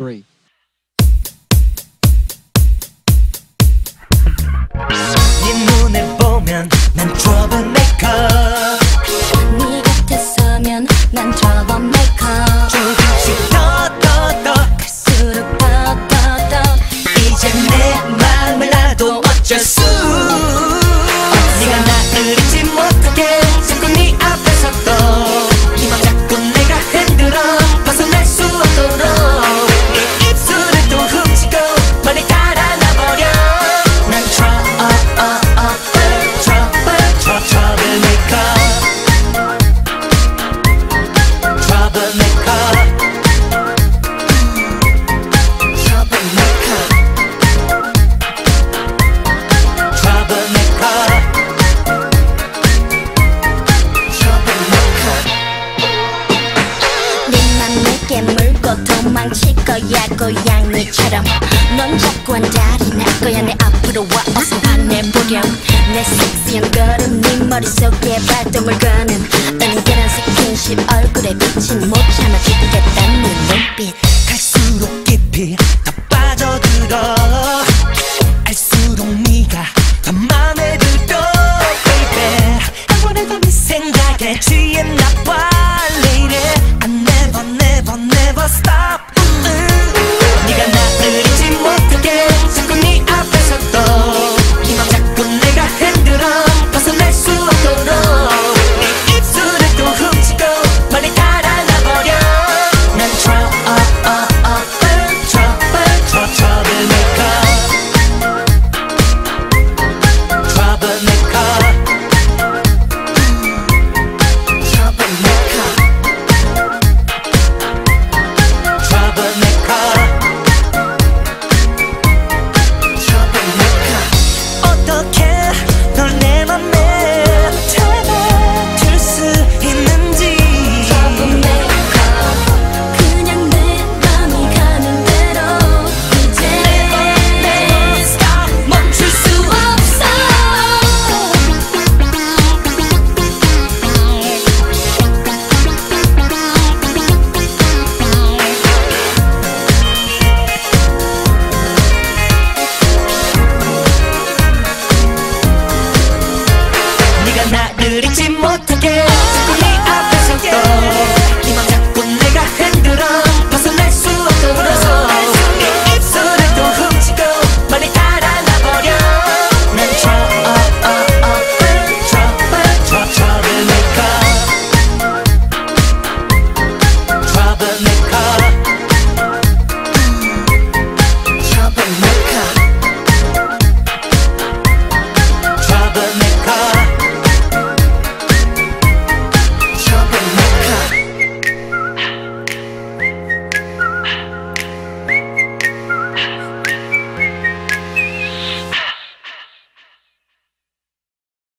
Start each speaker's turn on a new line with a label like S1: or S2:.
S1: three.
S2: 또 도망칠 거야 고양이처럼. 넌 자꾸 한 자리 날 거야 내 앞으로 와 어서 안내보렴 내 섹시한 걸음 네 머릿속에 발동을 거는. 너는 계란 스킨십 얼굴에 비친 못 참아 죽겠다는 네 눈빛.
S1: 갈수록 깊이 더 빠져들어. 알수록 네가 더 맘에 들어 baby. 아무래도 네 생각에 취했나 봐.